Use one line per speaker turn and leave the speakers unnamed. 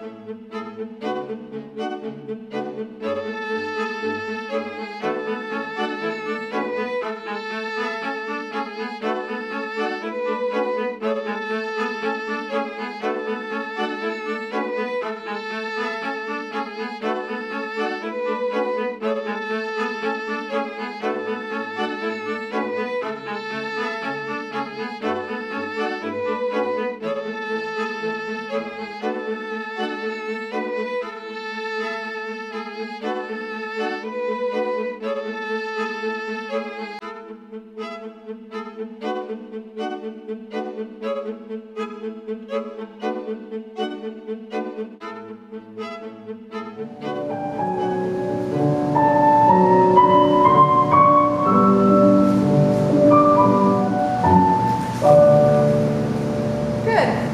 Música Good.